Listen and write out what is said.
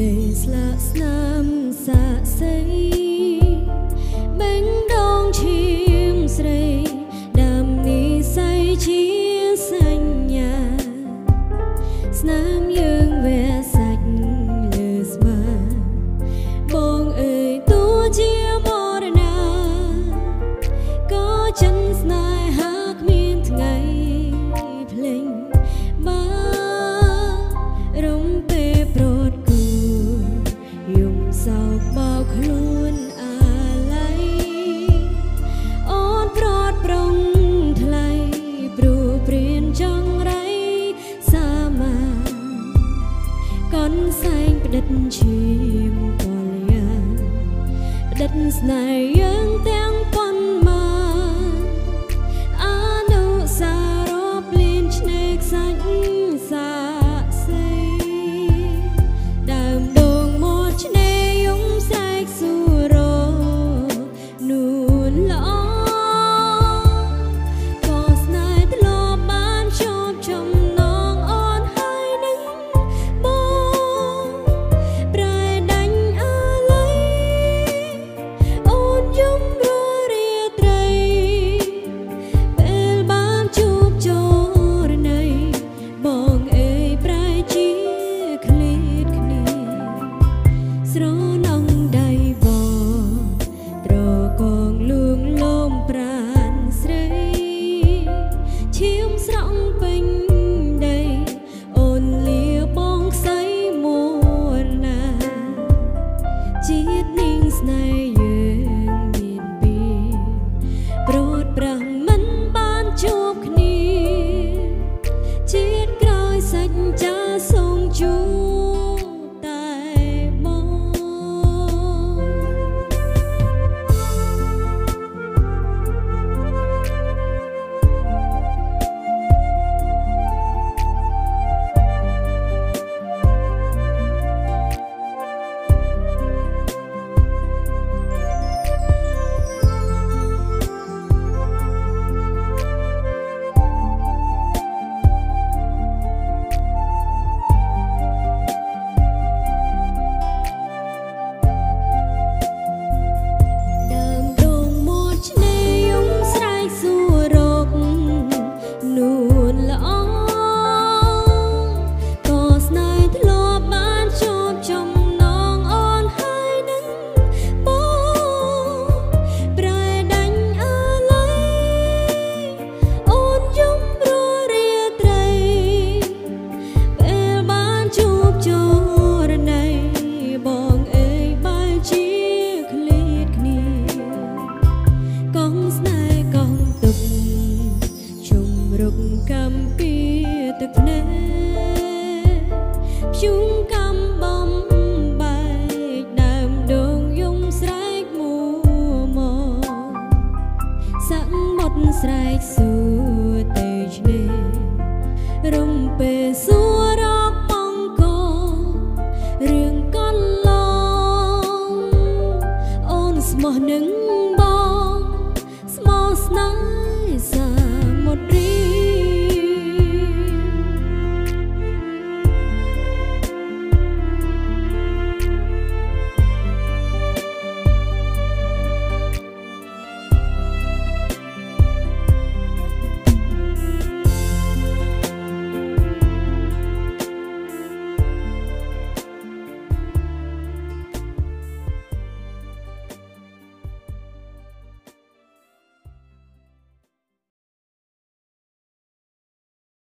នៅស្លាកស្នាមសាក់សីបេងដងឈាមស្រីដើមនេះសៃឈី សែងផ្ដិតឈាមពលាផ្ដិតស្នេហ៍យ៉ាងទេ ស្នេហ៍យើងមានបៀប្រូតប្រះមិនបានជួបគ្នាជាតិក្រោយសាច់ចាស់ មកនឹងបងស្មោះស្នេហ៍